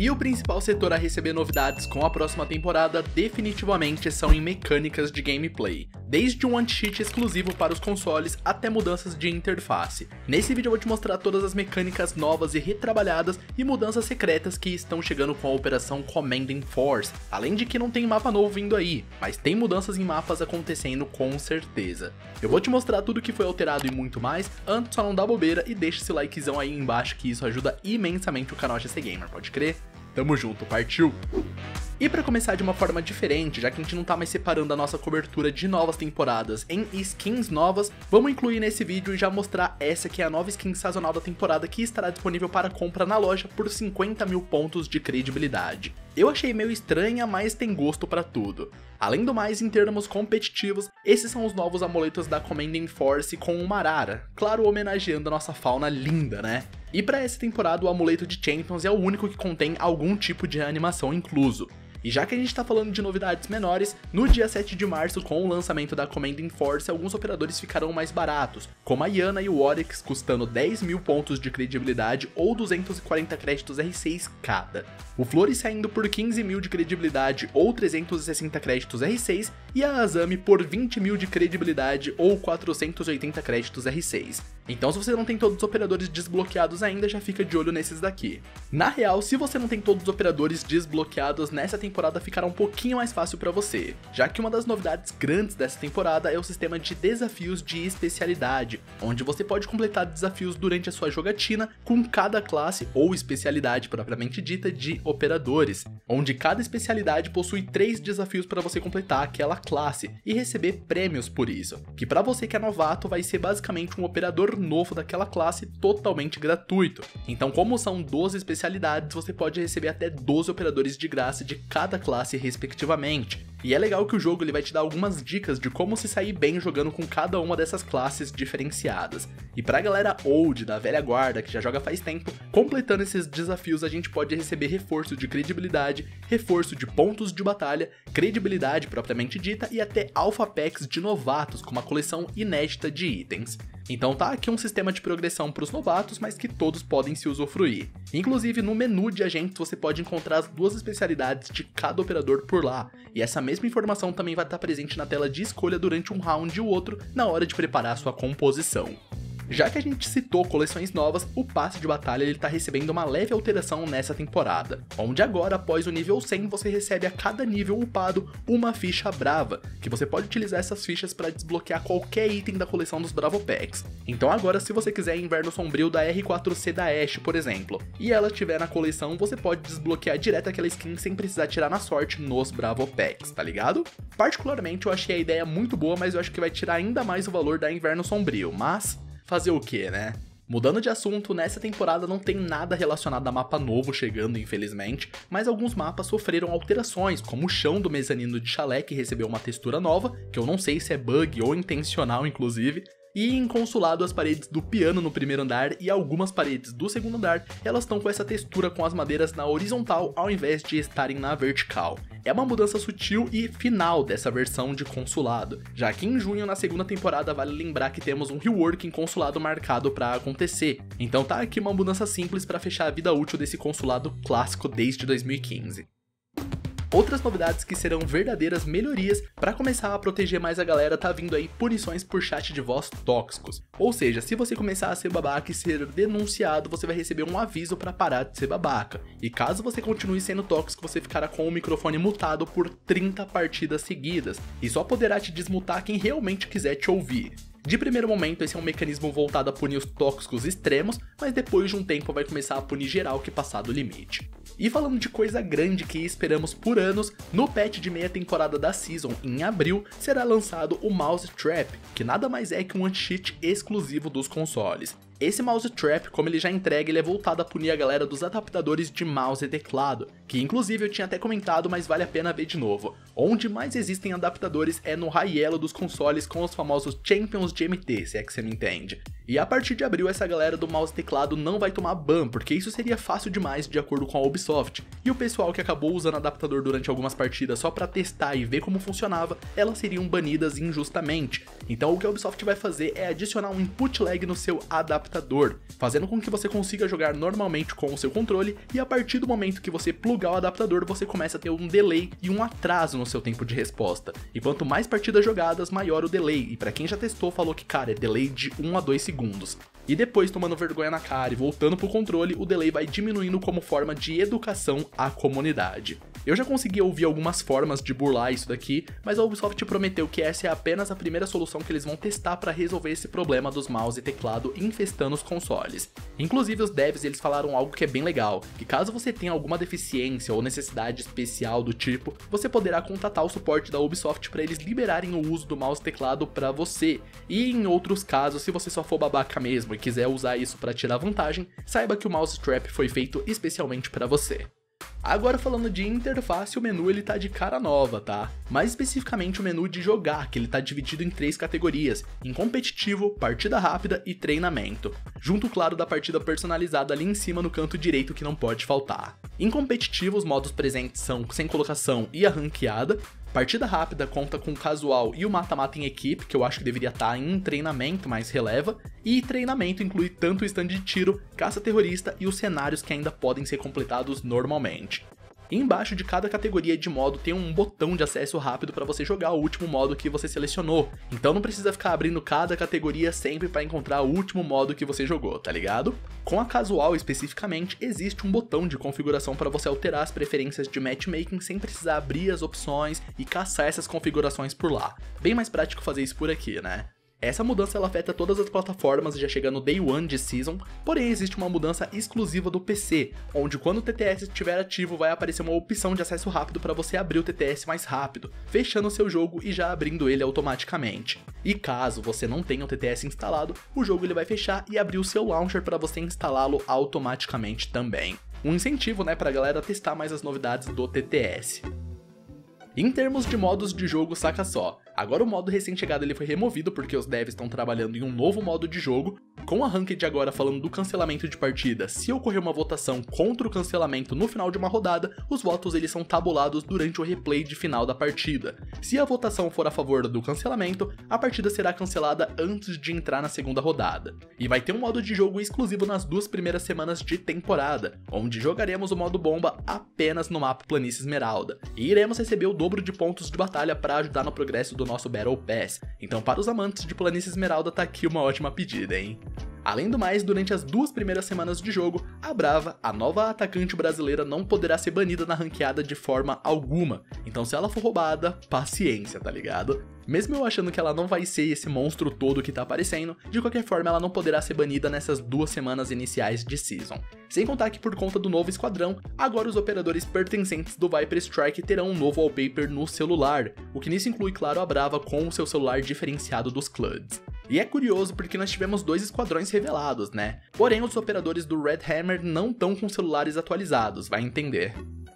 E o principal setor a receber novidades com a próxima temporada definitivamente são em mecânicas de gameplay, desde um anti-cheat exclusivo para os consoles até mudanças de interface. Nesse vídeo eu vou te mostrar todas as mecânicas novas e retrabalhadas e mudanças secretas que estão chegando com a operação Commanding Force, além de que não tem mapa novo vindo aí, mas tem mudanças em mapas acontecendo com certeza. Eu vou te mostrar tudo que foi alterado e muito mais, antes só não dá bobeira e deixa esse likezão aí embaixo que isso ajuda imensamente o canal GC Gamer, pode crer? Tamo junto, partiu! E para começar de uma forma diferente, já que a gente não tá mais separando a nossa cobertura de novas temporadas em skins novas, vamos incluir nesse vídeo e já mostrar essa que é a nova skin sazonal da temporada que estará disponível para compra na loja por 50 mil pontos de credibilidade. Eu achei meio estranha, mas tem gosto para tudo. Além do mais, em termos competitivos, esses são os novos amuletos da Commanding Force com uma arara, claro homenageando a nossa fauna linda, né? E para essa temporada o amuleto de Champions é o único que contém algum tipo de animação incluso. E já que a gente está falando de novidades menores, no dia 7 de março, com o lançamento da Commanding Force, alguns operadores ficarão mais baratos, como a Yana e o Oryx, custando 10 mil pontos de credibilidade ou 240 créditos R6 cada. O Flores saindo por 15 mil de credibilidade ou 360 créditos R6, e a Azami por 20 mil de credibilidade ou 480 créditos R6. Então se você não tem todos os operadores desbloqueados ainda, já fica de olho nesses daqui. Na real, se você não tem todos os operadores desbloqueados nessa temporada, ficará um pouquinho mais fácil para você, já que uma das novidades grandes dessa temporada é o sistema de desafios de especialidade, onde você pode completar desafios durante a sua jogatina com cada classe ou especialidade propriamente dita de operadores, onde cada especialidade possui três desafios para você completar aquela classe e receber prêmios por isso, que para você que é novato vai ser basicamente um operador novo daquela classe totalmente gratuito. Então como são 12 especialidades, você pode receber até 12 operadores de graça de cada classe respectivamente. E é legal que o jogo ele vai te dar algumas dicas de como se sair bem jogando com cada uma dessas classes diferenciadas. E pra galera old, da velha guarda, que já joga faz tempo, completando esses desafios a gente pode receber reforço de credibilidade, reforço de pontos de batalha, credibilidade propriamente dita e até alpha packs de novatos com uma coleção inédita de itens. Então tá aqui um sistema de progressão para os novatos, mas que todos podem se usufruir. Inclusive no menu de agentes você pode encontrar as duas especialidades de cada operador por lá, e essa mesma informação também vai estar presente na tela de escolha durante um round e o outro na hora de preparar sua composição. Já que a gente citou coleções novas, o passe de batalha está recebendo uma leve alteração nessa temporada, onde agora após o nível 100 você recebe a cada nível upado uma ficha brava, que você pode utilizar essas fichas para desbloquear qualquer item da coleção dos Bravo Packs. Então agora se você quiser Inverno Sombrio da R4C da Ashe, por exemplo, e ela estiver na coleção, você pode desbloquear direto aquela skin sem precisar tirar na sorte nos Bravo Packs, tá ligado? Particularmente eu achei a ideia muito boa, mas eu acho que vai tirar ainda mais o valor da Inverno Sombrio, mas fazer o que, né? Mudando de assunto, nessa temporada não tem nada relacionado a mapa novo chegando, infelizmente, mas alguns mapas sofreram alterações, como o chão do mezanino de chalé que recebeu uma textura nova, que eu não sei se é bug ou intencional inclusive, e em consulado as paredes do piano no primeiro andar e algumas paredes do segundo andar, elas estão com essa textura com as madeiras na horizontal ao invés de estarem na vertical. É uma mudança sutil e final dessa versão de consulado, já que em junho na segunda temporada vale lembrar que temos um rework em consulado marcado para acontecer. Então tá aqui uma mudança simples para fechar a vida útil desse consulado clássico desde 2015. Outras novidades que serão verdadeiras melhorias para começar a proteger mais a galera tá vindo aí punições por chat de voz tóxicos. Ou seja, se você começar a ser babaca e ser denunciado, você vai receber um aviso para parar de ser babaca. E caso você continue sendo tóxico, você ficará com o microfone mutado por 30 partidas seguidas e só poderá te desmutar quem realmente quiser te ouvir. De primeiro momento, esse é um mecanismo voltado a punir os tóxicos extremos, mas depois de um tempo vai começar a punir geral que passar do limite. E falando de coisa grande que esperamos por anos, no patch de meia temporada da Season, em abril, será lançado o Mouse Trap, que nada mais é que um anti-cheat exclusivo dos consoles. Esse mouse trap, como ele já entrega, ele é voltado a punir a galera dos adaptadores de mouse e teclado, que inclusive eu tinha até comentado, mas vale a pena ver de novo. Onde mais existem adaptadores é no yellow dos consoles com os famosos Champions GMT, se é que você me entende. E a partir de abril, essa galera do mouse e teclado não vai tomar ban, porque isso seria fácil demais de acordo com a Ubisoft. E o pessoal que acabou usando adaptador durante algumas partidas só para testar e ver como funcionava, elas seriam banidas injustamente. Então o que a Ubisoft vai fazer é adicionar um input lag no seu adaptador, fazendo com que você consiga jogar normalmente com o seu controle e a partir do momento que você plugar o adaptador, você começa a ter um delay e um atraso no seu tempo de resposta. E quanto mais partidas jogadas, maior o delay. E para quem já testou, falou que cara, é delay de 1 a 2 segundos segundos. E depois, tomando vergonha na cara e voltando pro controle, o delay vai diminuindo como forma de educação à comunidade. Eu já consegui ouvir algumas formas de burlar isso daqui, mas a Ubisoft prometeu que essa é apenas a primeira solução que eles vão testar para resolver esse problema dos mouse e teclado infestando os consoles. Inclusive os devs eles falaram algo que é bem legal, que caso você tenha alguma deficiência ou necessidade especial do tipo, você poderá contatar o suporte da Ubisoft para eles liberarem o uso do mouse e teclado para você. E em outros casos, se você só for babaca mesmo e quiser usar isso para tirar vantagem, saiba que o mouse strap foi feito especialmente para você. Agora falando de interface, o menu ele tá de cara nova, tá? Mais especificamente o menu de jogar, que ele tá dividido em três categorias, em competitivo, partida rápida e treinamento. Junto, claro, da partida personalizada ali em cima no canto direito que não pode faltar. Em competitivo, os modos presentes são sem colocação e a ranqueada, Partida rápida conta com o casual e o mata-mata em equipe, que eu acho que deveria estar tá em treinamento, mas releva. E treinamento inclui tanto o stand de tiro, caça terrorista e os cenários que ainda podem ser completados normalmente. Embaixo de cada categoria de modo tem um botão de acesso rápido para você jogar o último modo que você selecionou. Então não precisa ficar abrindo cada categoria sempre para encontrar o último modo que você jogou, tá ligado? Com a casual especificamente, existe um botão de configuração para você alterar as preferências de matchmaking sem precisar abrir as opções e caçar essas configurações por lá. Bem mais prático fazer isso por aqui, né? Essa mudança ela afeta todas as plataformas já chega no Day 1 de Season, porém existe uma mudança exclusiva do PC, onde quando o TTS estiver ativo vai aparecer uma opção de acesso rápido para você abrir o TTS mais rápido, fechando seu jogo e já abrindo ele automaticamente. E caso você não tenha o TTS instalado, o jogo ele vai fechar e abrir o seu launcher para você instalá-lo automaticamente também. Um incentivo, né, pra galera testar mais as novidades do TTS. Em termos de modos de jogo, saca só. Agora o modo recém-chegado ele foi removido porque os devs estão trabalhando em um novo modo de jogo, com a Ranked agora falando do cancelamento de partida. Se ocorrer uma votação contra o cancelamento no final de uma rodada, os votos eles são tabulados durante o replay de final da partida. Se a votação for a favor do cancelamento, a partida será cancelada antes de entrar na segunda rodada. E vai ter um modo de jogo exclusivo nas duas primeiras semanas de temporada, onde jogaremos o modo bomba apenas no mapa Planície Esmeralda, e iremos receber o dobro de pontos de batalha para ajudar no progresso do nosso Battle Pass. Então, para os amantes de Planície Esmeralda, tá aqui uma ótima pedida, hein? Além do mais, durante as duas primeiras semanas de jogo, a Brava, a nova atacante brasileira, não poderá ser banida na ranqueada de forma alguma. Então, se ela for roubada, paciência, tá ligado? Mesmo eu achando que ela não vai ser esse monstro todo que tá aparecendo, de qualquer forma ela não poderá ser banida nessas duas semanas iniciais de Season. Sem contar que por conta do novo esquadrão, agora os operadores pertencentes do Viper Strike terão um novo wallpaper no celular, o que nisso inclui, claro, a Brava com o seu celular diferenciado dos Cluds. E é curioso porque nós tivemos dois esquadrões revelados, né? Porém, os operadores do Red Hammer não estão com celulares atualizados, vai entender.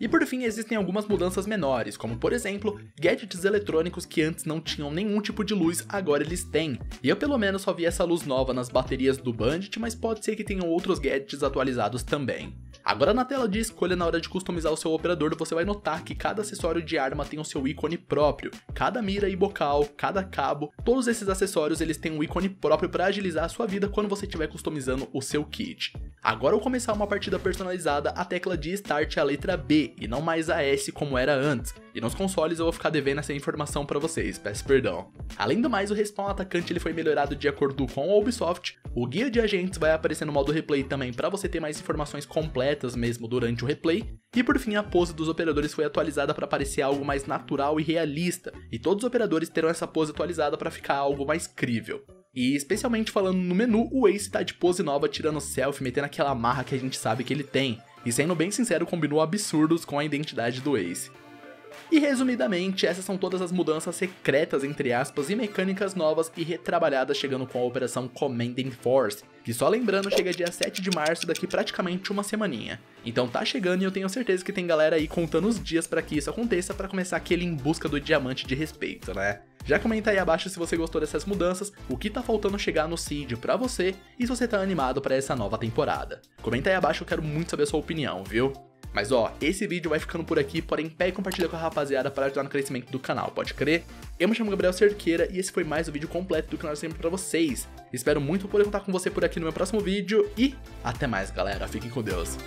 E por fim, existem algumas mudanças menores, como por exemplo, gadgets eletrônicos que antes não tinham nenhum tipo de luz, agora eles têm. E eu pelo menos só vi essa luz nova nas baterias do Bandit, mas pode ser que tenham outros gadgets atualizados também. Agora na tela de escolha na hora de customizar o seu operador, você vai notar que cada acessório de arma tem o seu ícone próprio. Cada mira e bocal, cada cabo, todos esses acessórios eles têm um ícone próprio para agilizar a sua vida quando você estiver customizando o seu kit. Agora ao começar uma partida personalizada, a tecla de Start é a letra B e não mais a S como era antes. E nos consoles eu vou ficar devendo essa informação para vocês, peço perdão. Além do mais, o respawn atacante ele foi melhorado de acordo com a Ubisoft, o guia de agentes vai aparecer no modo replay também para você ter mais informações completas mesmo durante o replay, e por fim a pose dos operadores foi atualizada para parecer algo mais natural e realista, e todos os operadores terão essa pose atualizada para ficar algo mais crível. E especialmente falando no menu, o Ace tá de pose nova tirando selfie, metendo aquela marra que a gente sabe que ele tem. E sendo bem sincero, combinou absurdos com a identidade do Ace. E resumidamente, essas são todas as mudanças secretas, entre aspas, e mecânicas novas e retrabalhadas chegando com a operação Commanding Force, que só lembrando chega dia 7 de março, daqui praticamente uma semaninha. Então tá chegando e eu tenho certeza que tem galera aí contando os dias para que isso aconteça para começar aquele em busca do diamante de respeito, né? Já comenta aí abaixo se você gostou dessas mudanças, o que tá faltando chegar no Seed pra você e se você tá animado para essa nova temporada. Comenta aí abaixo, eu quero muito saber a sua opinião, viu? Mas ó, esse vídeo vai ficando por aqui, porém pega e compartilha com a rapaziada para ajudar no crescimento do canal, pode crer? Eu me chamo Gabriel Cerqueira e esse foi mais um vídeo completo do canal sempre pra vocês. Espero muito poder contar com você por aqui no meu próximo vídeo e até mais galera, fiquem com Deus.